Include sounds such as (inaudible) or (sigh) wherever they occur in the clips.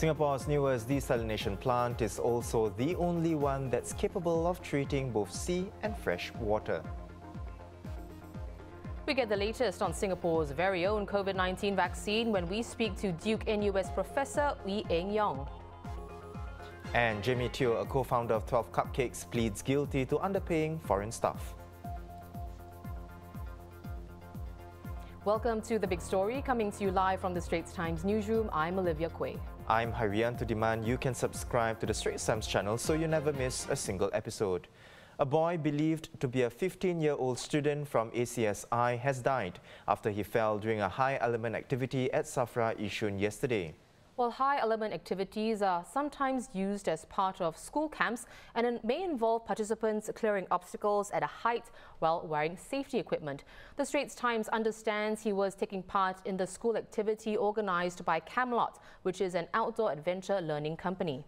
Singapore's newest desalination plant is also the only one that's capable of treating both sea and fresh water. We get the latest on Singapore's very own COVID-19 vaccine when we speak to Duke NUS professor Ooi Eng Eong. And Jamie Teo, a co-founder of 12 Cupcakes, pleads guilty to underpaying foreign staff. Welcome to The Big Story, coming to you live from the Straits Times newsroom. I'm Olivia Quay. I'm Haryanto Diman. You can subscribe to the Straits Times channel so you never miss a single episode. A boy believed to be a 15-year-old student from ACSI has died after he fell during a high-element activity at Safra Yishun yesterday. Well, high element activities are sometimes used as part of school camps and it may involve participants clearing obstacles at a height while wearing safety equipment. The Straits Times understands he was taking part in the school activity organized by Camelot, which is an outdoor adventure learning company.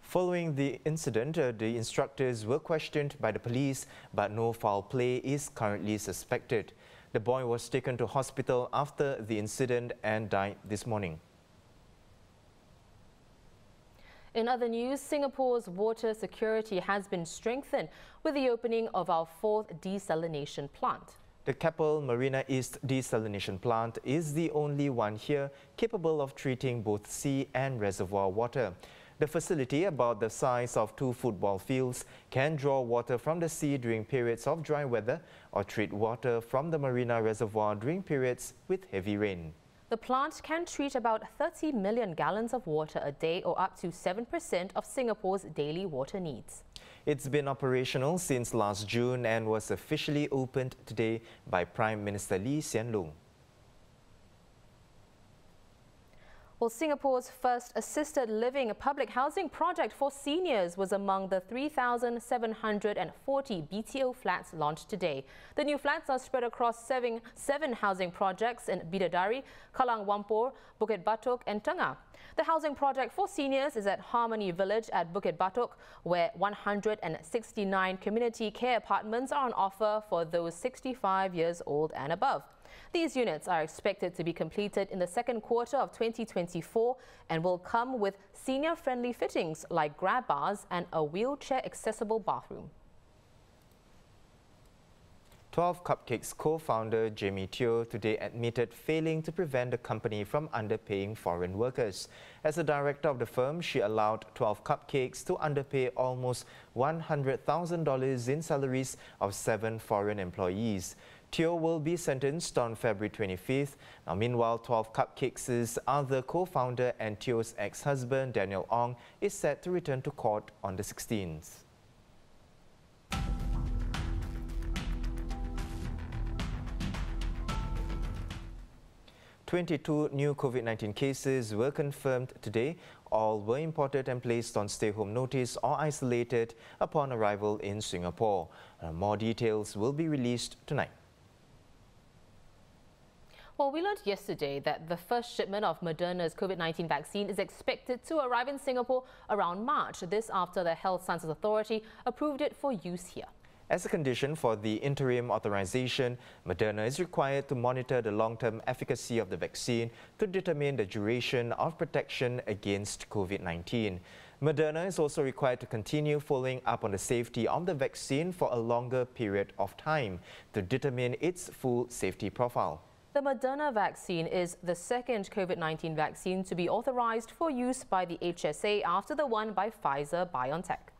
Following the incident, uh, the instructors were questioned by the police, but no foul play is currently suspected. The boy was taken to hospital after the incident and died this morning. In other news, Singapore's water security has been strengthened with the opening of our fourth desalination plant. The Keppel Marina East desalination plant is the only one here capable of treating both sea and reservoir water. The facility, about the size of two football fields, can draw water from the sea during periods of dry weather or treat water from the marina reservoir during periods with heavy rain. The plant can treat about 30 million gallons of water a day or up to 7% of Singapore's daily water needs. It's been operational since last June and was officially opened today by Prime Minister Lee Hsien Loong. Well, Singapore's first assisted living public housing project for seniors was among the 3,740 BTO flats launched today. The new flats are spread across seven, seven housing projects in Bidadari, Kallang Whampoa, Bukit Batok and Tengah. The housing project for seniors is at Harmony Village at Bukit Batok, where 169 community care apartments are on offer for those 65 years old and above. These units are expected to be completed in the second quarter of 2024 and will come with senior-friendly fittings like grab bars and a wheelchair-accessible bathroom. 12 Cupcakes co-founder Jamie Teo today admitted failing to prevent the company from underpaying foreign workers. As a director of the firm, she allowed 12 Cupcakes to underpay almost $100,000 in salaries of seven foreign employees. Teo will be sentenced on February 25th. Now, meanwhile, 12 Cupcakes' other co-founder and Teo's ex-husband, Daniel Ong, is set to return to court on the 16th. Twenty-two new COVID-19 cases were confirmed today. All were imported and placed on stay-home notice or isolated upon arrival in Singapore. More details will be released tonight. Well, we learned yesterday that the first shipment of Moderna's COVID-19 vaccine is expected to arrive in Singapore around March. This after the Health Sciences Authority approved it for use here. As a condition for the interim authorization, Moderna is required to monitor the long-term efficacy of the vaccine to determine the duration of protection against COVID-19. Moderna is also required to continue following up on the safety of the vaccine for a longer period of time to determine its full safety profile. The Moderna vaccine is the second COVID-19 vaccine to be authorized for use by the HSA after the one by Pfizer-BioNTech.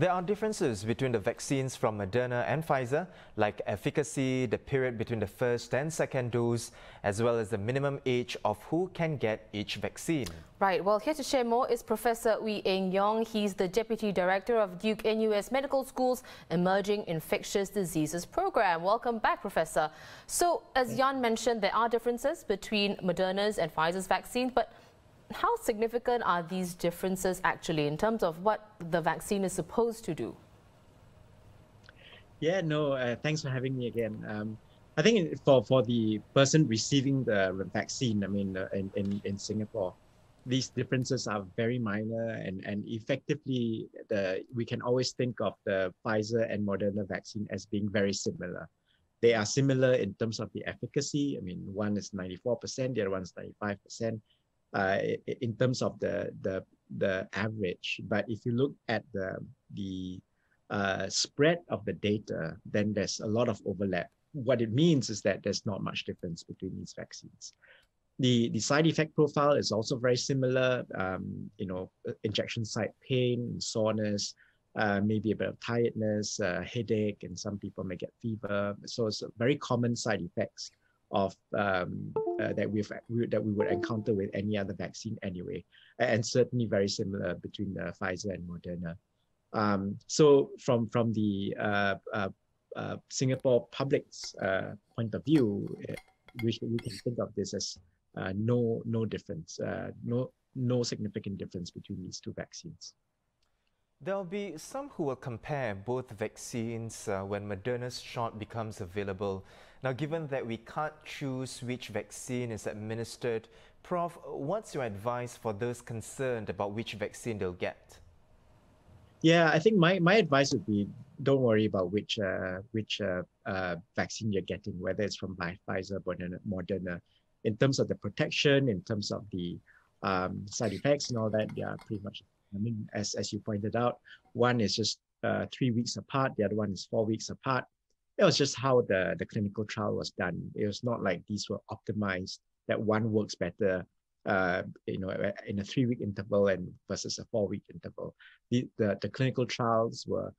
There are differences between the vaccines from Moderna and Pfizer, like efficacy, the period between the first and second dose, as well as the minimum age of who can get each vaccine. Right. Well, here to share more is Professor Ooi Eng Eong. He's the Deputy Director of Duke NUS Medical School's Emerging Infectious Diseases Program. Welcome back, Professor. So, as Jan mentioned, there are differences between Moderna's and Pfizer's vaccines, but how significant are these differences actually in terms of what the vaccine is supposed to do? Yeah, no, uh, thanks for having me again. Um, I think for, for the person receiving the vaccine, I mean, uh, in, in, in Singapore, these differences are very minor and, and effectively the we can always think of the Pfizer and Moderna vaccine as being very similar. They are similar in terms of the efficacy. I mean, one is 94%, the other one is 95%. Uh, in terms of the the the average, but if you look at the the uh, spread of the data, then there's a lot of overlap. What it means is that there's not much difference between these vaccines. The, the side effect profile is also very similar, um, you know, injection site pain, and soreness, uh, maybe a bit of tiredness, uh, headache, and some people may get fever. So it's very common side effects of um, uh, that we've that we would encounter with any other vaccine anyway, and certainly very similar between the Pfizer and Moderna. Um, so from from the uh, uh, uh, Singapore public's uh, point of view, eh, we, we can think of this as uh, no no difference, uh, no no significant difference between these two vaccines. There'll be some who will compare both vaccines when Moderna's shot becomes available. Now, given that we can't choose which vaccine is administered, Prof, what's your advice for those concerned about which vaccine they'll get? Yeah, I think my, my advice would be don't worry about which uh, which uh, uh, vaccine you're getting, whether it's from Pfizer, Moderna, Moderna. In terms of the protection, in terms of the um, side effects and all that, they are pretty much. I mean, as as you pointed out, one is just uh, three weeks apart, the other one is four weeks apart. It was just how the the clinical trial was done. It was not like these were optimized that one works better uh, you know, in a three-week interval and versus a four-week interval. The, the, the clinical trials were,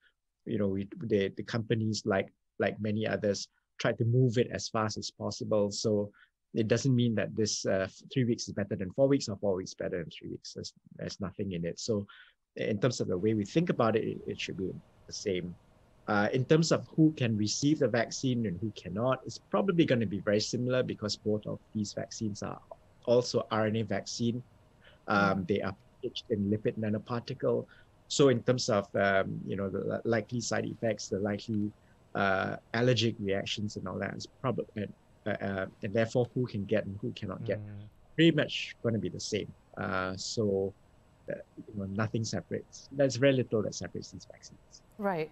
you know, we, the, the companies like like many others tried to move it as fast as possible. So it doesn't mean that this uh, three weeks is better than four weeks or four weeks better than three weeks. There's, there's nothing in it. So in terms of the way we think about it, it, it should be the same. Uh, in terms of who can receive the vaccine and who cannot, it's probably going to be very similar because both of these vaccines are also RNA vaccine. Um, they are packaged in lipid nanoparticle. So in terms of um, you know the likely side effects, the likely uh, allergic reactions and all that is probably uh, uh, and therefore who can get and who cannot get, mm. pretty much going to be the same. Uh, so uh, you know nothing separates. There's very little that separates these vaccines. Right.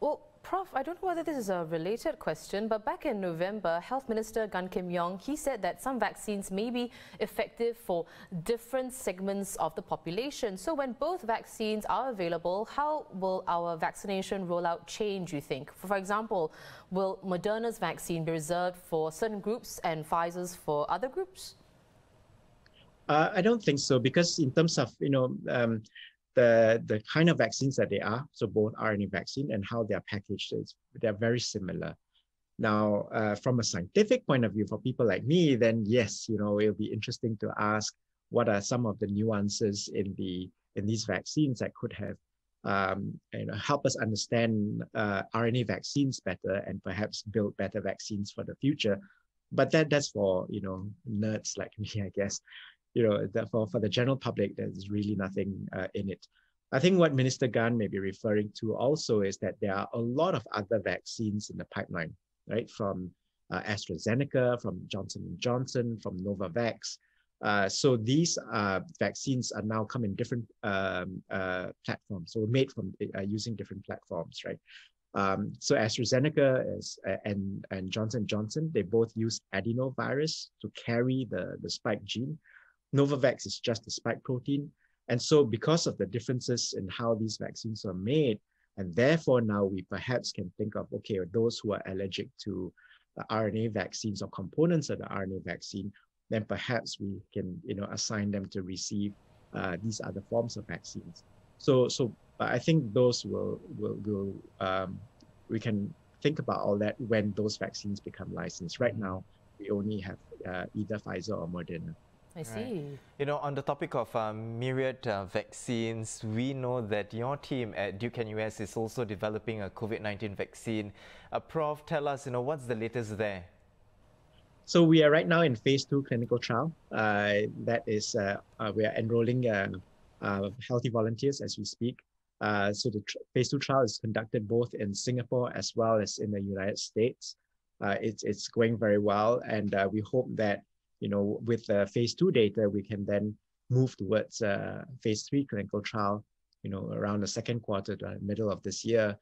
Well, Prof, I don't know whether this is a related question, but back in November, Health Minister Gan Kim Yong, he said that some vaccines may be effective for different segments of the population. So when both vaccines are available, how will our vaccination rollout change, you think? For example, will Moderna's vaccine be reserved for certain groups and Pfizer's for other groups? Uh, I don't think so because in terms of you know um, the, the kind of vaccines that they are, so both RNA vaccine and how they are packaged, they're very similar. Now, uh, from a scientific point of view, for people like me, then yes, you know, it'll be interesting to ask what are some of the nuances in the in these vaccines that could have um, you know, help us understand uh, RNA vaccines better and perhaps build better vaccines for the future. But that that's for you know nerds like (laughs) me, I guess you know, the, for, for the general public, there's really nothing uh, in it. I think what Minister Gan may be referring to also is that there are a lot of other vaccines in the pipeline, right? From uh, AstraZeneca, from Johnson & Johnson, from Novavax. Uh, so these uh, vaccines are now come in different um, uh, platforms, so made from uh, using different platforms, right? Um, so AstraZeneca is, and, and Johnson Johnson, they both use adenovirus to carry the, the spike gene. Novavax is just a spike protein. And so because of the differences in how these vaccines are made, and therefore now we perhaps can think of, okay, those who are allergic to the RNA vaccines or components of the RNA vaccine, then perhaps we can, you know, assign them to receive uh, these other forms of vaccines. So, so I think those will, will, will um, we can think about all that when those vaccines become licensed. Right now, we only have uh, either Pfizer or Moderna. I see. Right. You know, on the topic of um, myriad uh, vaccines, we know that your team at Duke NUS is also developing a COVID-19 vaccine. Uh, Prof, tell us, you know, what's the latest there? So we are right now in phase two clinical trial. Uh, that is, uh, uh, we are enrolling uh, healthy volunteers as we speak. so the phase two trial is conducted both in Singapore as well as in the United States. it's, it's going very well, and we hope that you know, with the phase two data, we can then move towards a phase three clinical trial, you know, around the second quarter to middle of this year.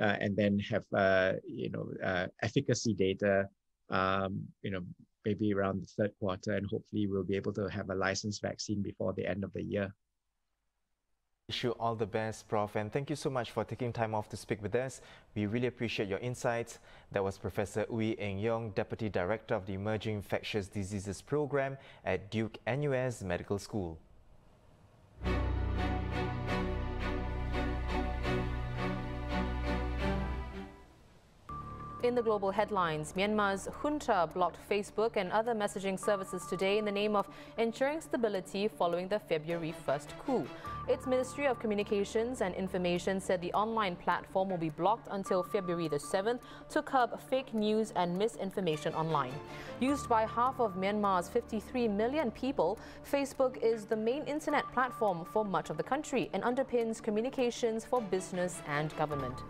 uh, and then have uh, you know uh, efficacy data. Um, you know, maybe around the third quarter, and hopefully we'll be able to have a licensed vaccine before the end of the year. Wish you all the best, Prof. And thank you so much for taking time off to speak with us. We really appreciate your insights. That was Professor Ooi Eng Eong, Deputy Director of the Emerging Infectious Diseases Program at Duke NUS Medical School. In the global headlines, Myanmar's junta blocked Facebook and other messaging services today in the name of ensuring stability following the February 1st coup. Its Ministry of Communications and Information said the online platform will be blocked until February the 7th to curb fake news and misinformation online. Used by half of Myanmar's 53 million people, Facebook is the main internet platform for much of the country and underpins communications for business and government.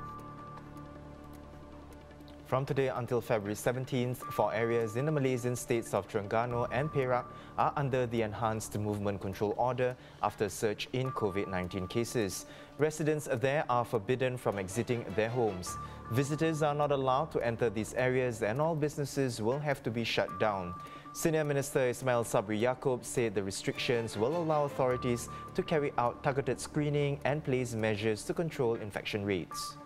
From today until February 17th, four areas in the Malaysian states of Terengganu and Perak are under the enhanced movement control order after a surge in COVID-19 cases. Residents there are forbidden from exiting their homes. Visitors are not allowed to enter these areas and all businesses will have to be shut down. Senior Minister Ismail Sabri Yaakob said the restrictions will allow authorities to carry out targeted screening and place measures to control infection rates.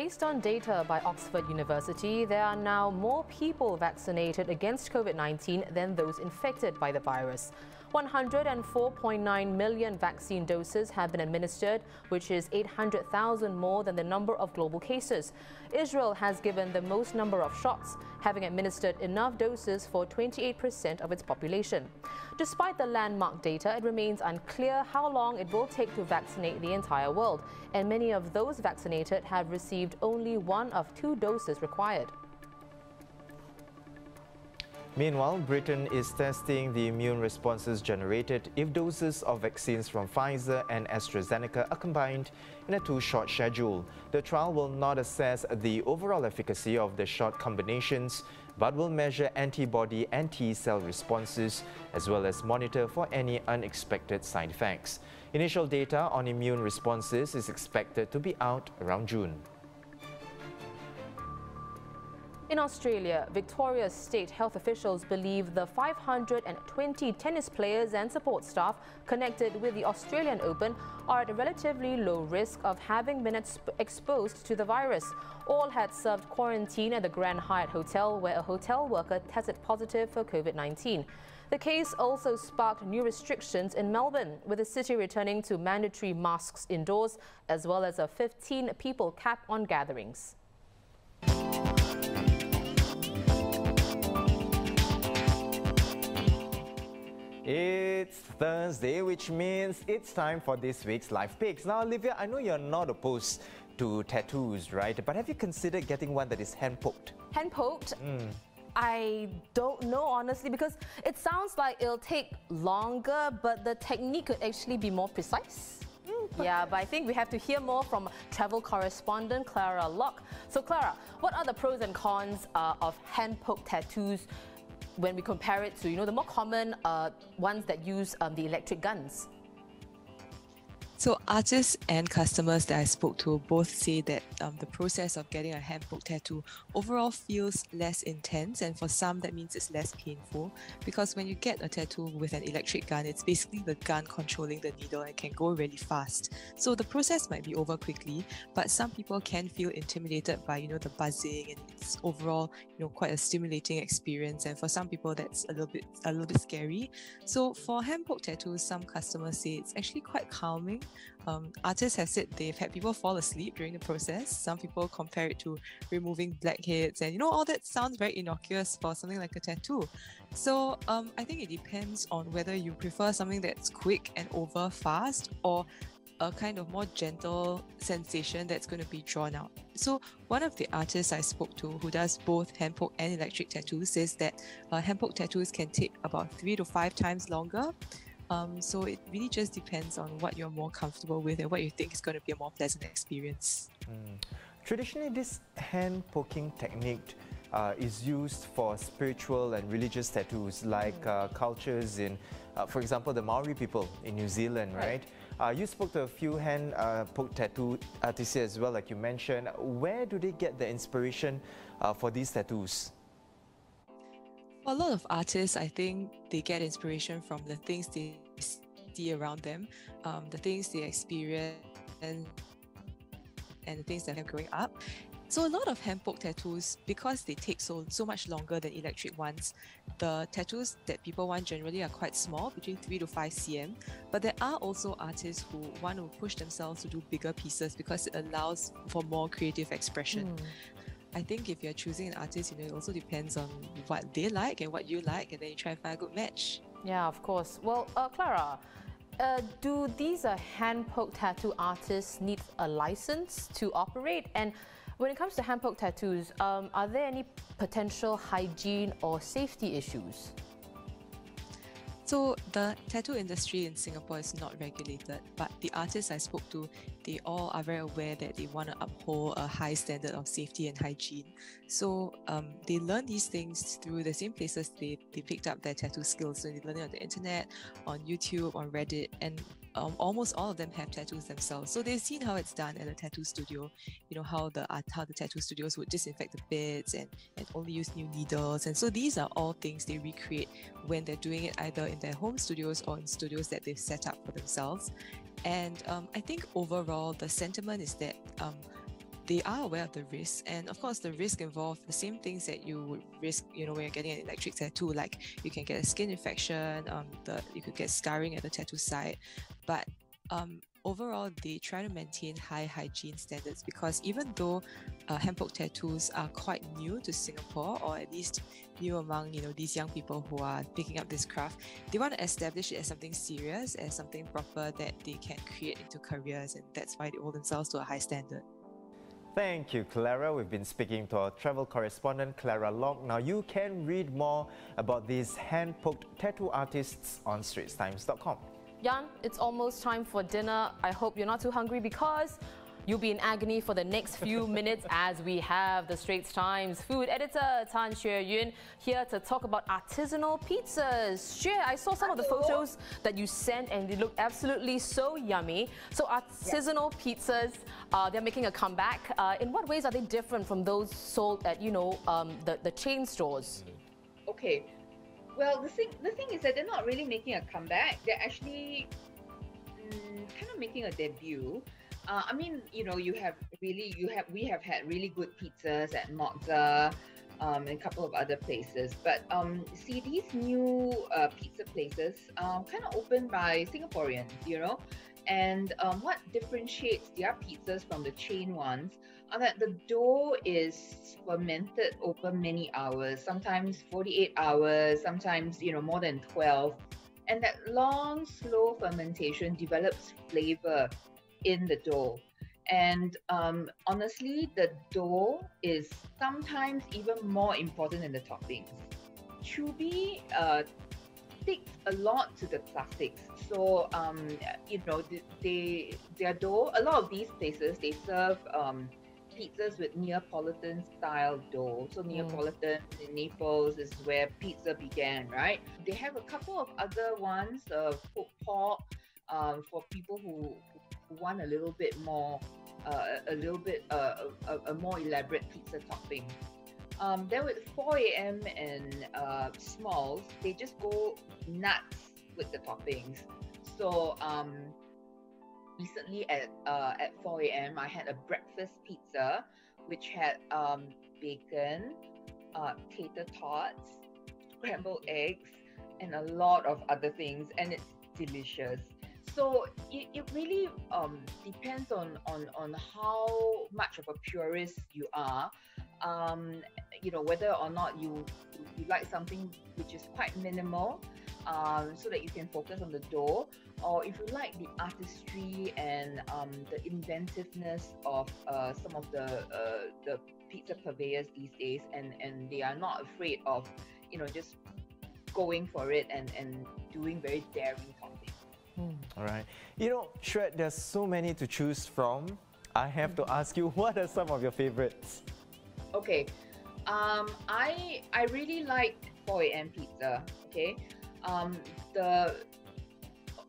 Based on data by Oxford University, there are now more people vaccinated against COVID-19 than those infected by the virus. 104.9 million vaccine doses have been administered, which is 800,000 more than the number of global cases. Israel has given the most number of shots, having administered enough doses for 28% of its population. Despite the landmark data, it remains unclear how long it will take to vaccinate the entire world, and many of those vaccinated have received only one of two doses required. Meanwhile, Britain is testing the immune responses generated if doses of vaccines from Pfizer and AstraZeneca are combined in a two-shot schedule. The trial will not assess the overall efficacy of the shot combinations, but will measure antibody and T-cell responses, as well as monitor for any unexpected side effects. Initial data on immune responses is expected to be out around June. In Australia, Victoria's state health officials believe the 520 tennis players and support staff connected with the Australian Open are at a relatively low risk of having been exposed to the virus. All had served quarantine at the Grand Hyatt Hotel where a hotel worker tested positive for COVID-19. The case also sparked new restrictions in Melbourne, with the city returning to mandatory masks indoors, as well as a 15 people cap on gatherings. It's Thursday, which means it's time for this week's Life Picks. Now, Olivia, I know you're not opposed to tattoos, right? But have you considered getting one that is hand-poked? Hand-poked? Mm. I don't know honestly because it sounds like it'll take longer, but the technique could actually be more precise. Mm, yeah, but I think we have to hear more from travel correspondent Clara Lock. So Clara, what are the pros and cons uh, of hand-poked tattoos when we compare it to, you know, the more common uh, ones that use um, the electric guns? So artists and customers that I spoke to both say that um, the process of getting a hand poke tattoo overall feels less intense and for some that means it's less painful because when you get a tattoo with an electric gun it's basically the gun controlling the needle and can go really fast. So the process might be over quickly but some people can feel intimidated by you know the buzzing and it's overall you know quite a stimulating experience and for some people that's a little bit a little bit scary. So for hand poke tattoos some customers say it's actually quite calming um, artists have said they've had people fall asleep during the process. Some people compare it to removing blackheads, and you know, all that sounds very innocuous for something like a tattoo. So um, I think it depends on whether you prefer something that's quick and over fast or a kind of more gentle sensation that's going to be drawn out. So one of the artists I spoke to who does both hand poke and electric tattoos says that uh, hand poke tattoos can take about three to five times longer um, so it really just depends on what you're more comfortable with and what you think is going to be a more pleasant experience. Mm. Traditionally, this hand poking technique uh, is used for spiritual and religious tattoos, like uh, cultures in, uh, for example, the Maori people in New Zealand, right? right? Uh, you spoke to a few hand uh, poke tattoo artists as well, like you mentioned. Where do they get the inspiration uh, for these tattoos? For a lot of artists, I think they get inspiration from the things they see around them, um, the things they experience, and, and the things that they're growing up. So a lot of hand poke tattoos, because they take so so much longer than electric ones, the tattoos that people want generally are quite small, between 3 to 5 cm. But there are also artists who want to push themselves to do bigger pieces because it allows for more creative expression. Mm. I think if you're choosing an artist, you know, it also depends on what they like and what you like, and then you try and find a good match. Yeah, of course. Well, uh, Clara, uh, do these uh, hand poke tattoo artists need a license to operate? And when it comes to hand poke tattoos, um, are there any potential hygiene or safety issues? So the tattoo industry in Singapore is not regulated, but the artists I spoke to, they all are very aware that they want to uphold a high standard of safety and hygiene. So um, they learn these things through the same places they, they picked up their tattoo skills. So they learn it on the internet, on YouTube, on Reddit, and um, almost all of them have tattoos themselves. So they've seen how it's done at a tattoo studio. You know how the art, how the tattoo studios would disinfect the beds and, and only use new needles. And so these are all things they recreate when they're doing it either in their home studios or in studios that they've set up for themselves. And um, I think overall the sentiment is that um, they are aware of the risk and of course the risk involved the same things that you would risk you know when you're getting an electric tattoo like you can get a skin infection um, the, you could get scarring at the tattoo site. But um, overall they try to maintain high hygiene standards because even though uh, hand poke tattoos are quite new to Singapore or at least new among you know these young people who are picking up this craft they want to establish it as something serious as something proper that they can create into careers and that's why they hold themselves to a high standard Thank you, Clara. We've been speaking to our travel correspondent, Clara Lock. Now, you can read more about these hand-poked tattoo artists on straitstimes.com. Jan, it's almost time for dinner. I hope you're not too hungry because You'll be in agony for the next few (laughs) minutes as we have the Straits Times food editor Tan Xue Yun here to talk about artisanal pizzas. Xue, I saw some of the photos that you sent and they look absolutely so yummy. So artisanal pizzas, uh, they're making a comeback. Uh, in what ways are they different from those sold at, you know, um, the, the chain stores? Okay. Well, the thing, the thing is that they're not really making a comeback. They're actually mm, kind of making a debut. Uh, I mean, you know, you have really, you have, we have had really good pizzas at Mozza, um, and a couple of other places. But um, see, these new uh, pizza places um, kind of opened by Singaporeans, you know, and um, what differentiates their pizzas from the chain ones are that the dough is fermented over many hours, sometimes 48 hours, sometimes, you know, more than 12. And that long, slow fermentation develops flavor in the dough. And um, honestly, the dough is sometimes even more important than the toppings. Chubby uh, sticks a lot to the classics. So, um, you know, they, their dough, a lot of these places, they serve um, pizzas with Neapolitan style dough. So mm. Neapolitan mm. in Naples is where pizza began, right? They have a couple of other ones, uh, pork um, for people who, want a little bit more, uh, a little bit, uh, a, a, more elaborate pizza topping. Um, then with 4 a.m. and uh, smalls, they just go nuts with the toppings. So um, recently at uh, at 4 a.m., I had a breakfast pizza, which had um, bacon, uh, tater tots, scrambled eggs, and a lot of other things, and it's delicious so it, it really um, depends on, on on how much of a purist you are. Um, you know whether or not you you like something which is quite minimal um, so that you can focus on the dough or if you like the artistry and um, the inventiveness of uh, some of the uh, the pizza purveyors these days and and they are not afraid of you know just going for it and and doing very daring Mm. All right. You know, Shred, there's so many to choose from. I have to ask you, (laughs) what are some of your favorites? Okay. Um, I I really like 4 a.m. pizza. Okay. Um, the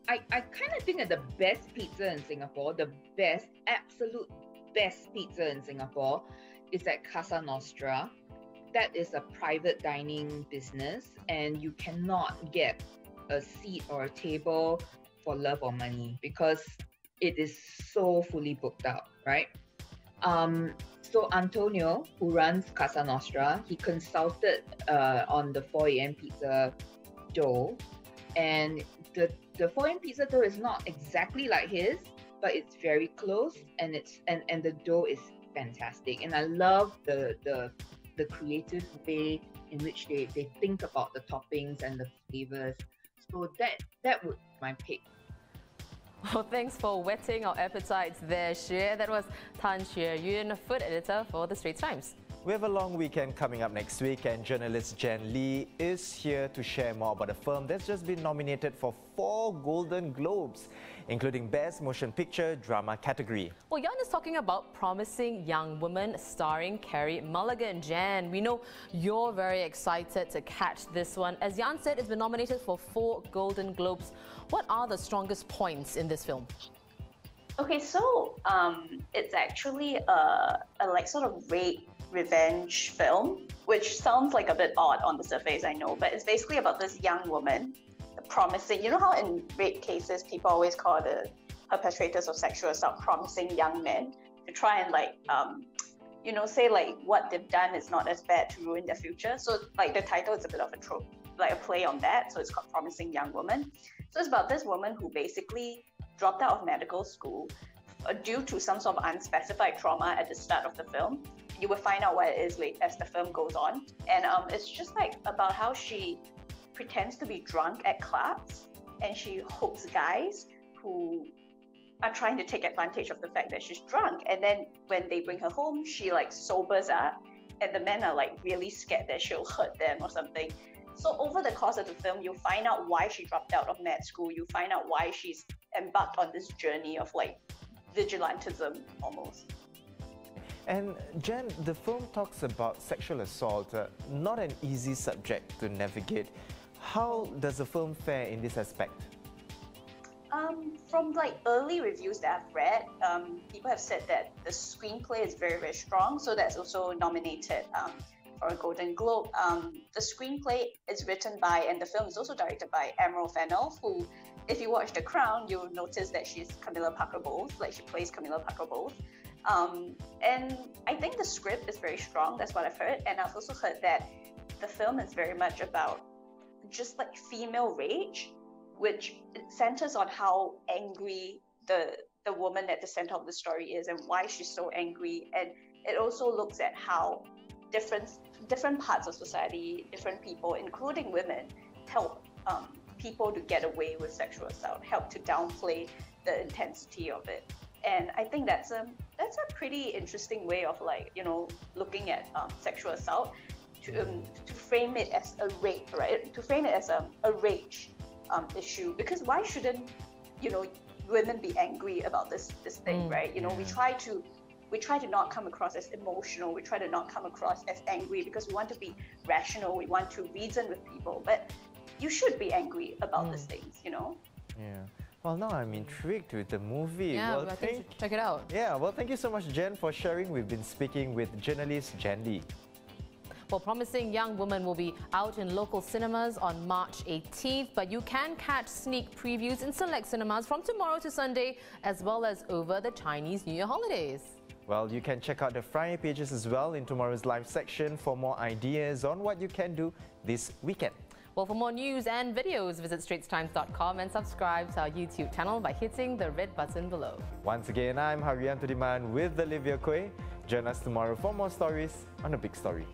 I, I kind of think that the best pizza in Singapore, the best, absolute best pizza in Singapore, is at Casa Nostra. That is a private dining business, and you cannot get a seat or a table for love or money because it is so fully booked out, right? Um, so Antonio, who runs Casa Nostra, he consulted uh, on the 4 a.m. pizza dough, and the the 4 a.m. pizza dough is not exactly like his, but it's very close, and it's and and the dough is fantastic, and I love the the the creative way in which they they think about the toppings and the flavors. So that that would my pick. Well, thanks for whetting our appetites there, Xue. That was Tan Xue Yun, food editor for The Straits Times. We have a long weekend coming up next week and journalist Jen Lee is here to share more about a film that's just been nominated for four Golden Globes, including Best Motion Picture Drama category. Well, Jan is talking about Promising Young Woman starring Carey Mulligan. Jan, we know you're very excited to catch this one. As Jan said, it's been nominated for four Golden Globes. What are the strongest points in this film? Okay, so um, it's actually a, a like sort of rape revenge film, which sounds like a bit odd on the surface, I know, but it's basically about this young woman promising. You know how in rape cases people always call the perpetrators of sexual assault promising young men to try and like um, you know say like what they've done is not as bad to ruin their future. So like the title is a bit of a trope, like a play on that. So it's called Promising Young Woman. So it's about this woman who basically dropped out of medical school uh, due to some sort of unspecified trauma at the start of the film you will find out what it is late as the film goes on. And um, it's just like about how she pretends to be drunk at clubs and she hooks guys who are trying to take advantage of the fact that she's drunk. And then when they bring her home, she like sobers up and the men are like really scared that she'll hurt them or something. So over the course of the film, you'll find out why she dropped out of med school. You find out why she's embarked on this journey of like vigilantism almost. And Jen, the film talks about sexual assault, uh, not an easy subject to navigate. How does the film fare in this aspect? Um, from like early reviews that I've read, um, people have said that the screenplay is very, very strong. So that's also nominated um, for a Golden Globe. Um, the screenplay is written by, and the film is also directed by Emerald Fennell, who, if you watch The Crown, you'll notice that she's Camilla Parker Bowles, like she plays Camilla Parker Bowles. Um, and I think the script is very strong. That's what I've heard. And I've also heard that the film is very much about just like female rage, which centers on how angry the the woman at the center of the story is and why she's so angry. And it also looks at how different different parts of society, different people, including women, help um, people to get away with sexual assault, help to downplay the intensity of it and I think that's a that's a pretty interesting way of like you know looking at um, sexual assault to um, to frame it as a rape, right? To frame it as a, a rage um, issue because why shouldn't you know women be angry about this this thing, mm. right? You know, we try to we try to not come across as emotional. We try to not come across as angry because we want to be rational. We want to reason with people, but you should be angry about mm. these things, you know. Yeah. Well, now I'm intrigued with the movie. Yeah, well, I think check it out. Yeah, well, thank you so much, Jen, for sharing. We've been speaking with journalist Jen Lee. Well, Promising Young Woman will be out in local cinemas on March 18th, but you can catch sneak previews in select cinemas from tomorrow to Sunday, as well as over the Chinese New Year holidays. Well, you can check out the Friday pages as well in tomorrow's live section for more ideas on what you can do this weekend. Well, for more news and videos, visit straitstimes.com and subscribe to our YouTube channel by hitting the red button below. Once again, I'm Haryanto Diman with Olivia Quay. Join us tomorrow for more stories on a big story.